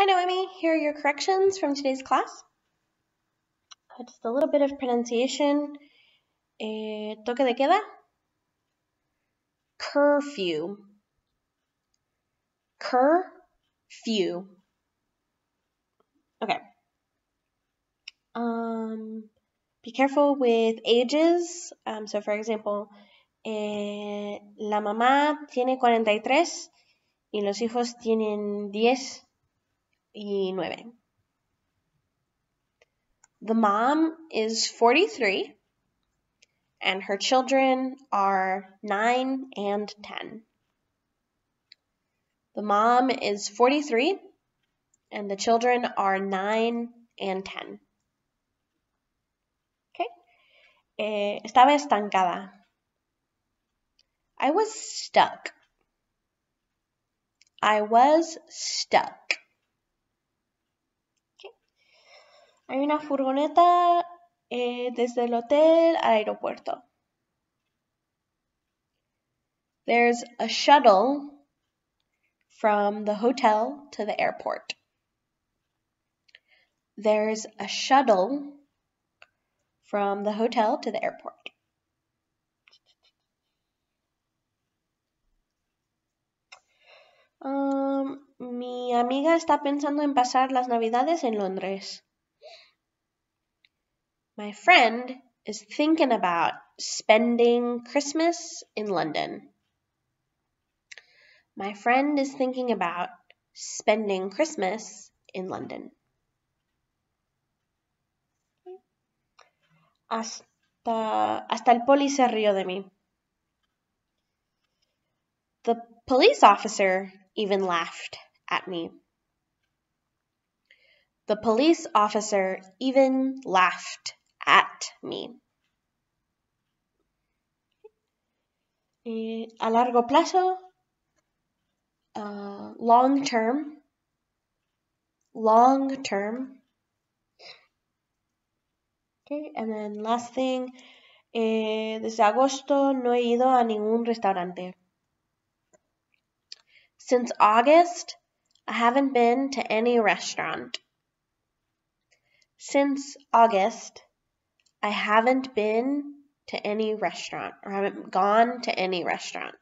Hi Noemi, here are your corrections from today's class. Just a little bit of pronunciation. Eh, toque de queda. Curfew. Curfew. Okay. Um, be careful with ages. Um, so, for example, eh, la mamá tiene 43 y los hijos tienen 10 y 9. The mom is 43 and her children are 9 and 10. The mom is 43 and the children are 9 and 10. Okay. Eh, estaba estancada. I was stuck. I was stuck. Hay una furgoneta eh, desde el hotel al aeropuerto. There's a shuttle from the hotel to the airport. There's a shuttle from the hotel to the airport. Um, mi amiga está pensando en pasar las navidades en Londres. My friend is thinking about spending Christmas in London. My friend is thinking about spending Christmas in London. Hasta, hasta el poli se rió de mí. The police officer even laughed at me. The police officer even laughed at me. Eh, a largo plazo, uh, long term, long term. Okay, and then last thing, eh, desde agosto no he ido a ningún restaurante. Since August, I haven't been to any restaurant. Since August, I haven't been to any restaurant or haven't gone to any restaurant.